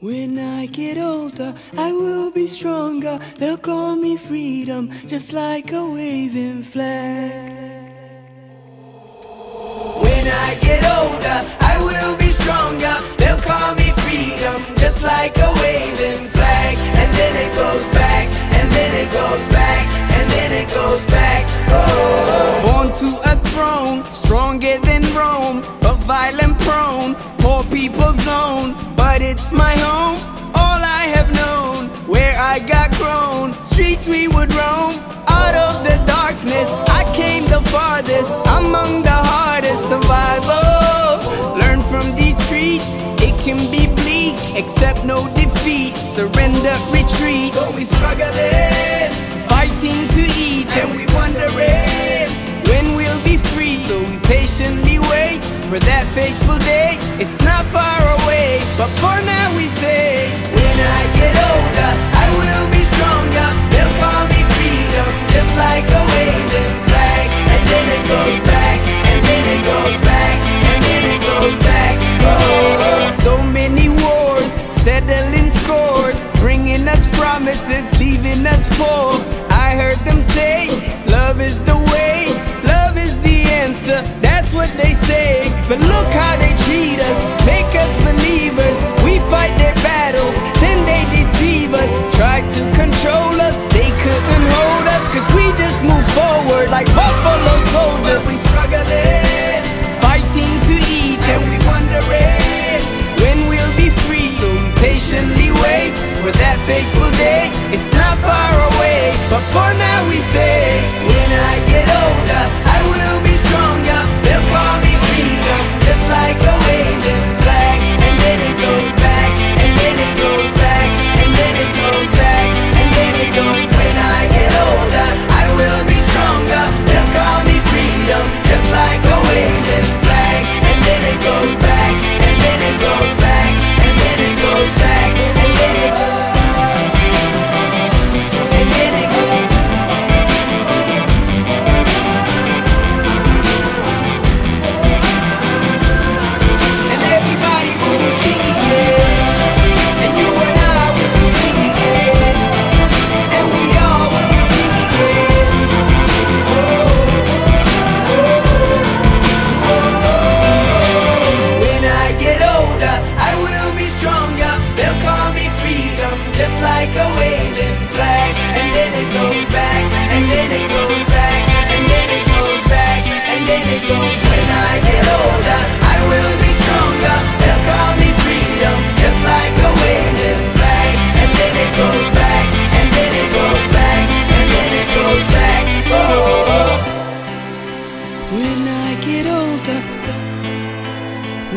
When I get older, I will be stronger. They'll call me freedom, just like a waving flag. When I get older, I will be stronger. They'll call me freedom, just like a waving flag. And then it goes back, and then it goes back, and then it goes back. Oh. But violent prone, poor people's zone. But it's my home, all I have known. Where I got grown, streets we would roam. Out of the darkness, I came the farthest, among the hardest survival. Learn from these streets, it can be bleak, accept no defeat, surrender, retreat. So we struggling, Fighting to eat, and we wondering. For that fateful day. It's not far away, but for now we say, When I get older, I will be stronger. They'll call me freedom, just like a waving flag. And then it goes back, and then it goes back, and then it goes back. Oh, so many wars, settling scores, bringing us promises, leaving us poor. I heard them say, love is the way, but look how they treat us, make us believers. We fight their battles, then they deceive us. Try to control us, they couldn't hold us, cause we just move forward like buffalo but soldiers. we struggling, Fighting to eat and we wondering. when we'll be free. So we patiently wait for that fateful day. It's not far away, but for now we say, When I get older, I will be stronger. They'll call me like like a waving flag. And then it goes back, and then it goes back, and then it goes back, and then it goes. When I get older, I will be stronger. They'll call me freedom, just like a waving flag. And then it goes back, and then it goes back, and then it goes back. Oh. When I get older,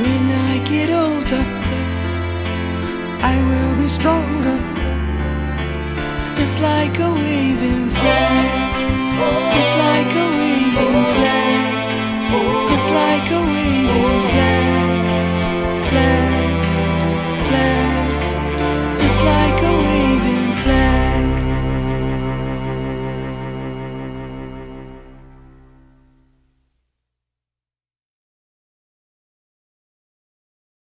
when I get older, I will be stronger, like a waving flag.